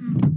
Mm.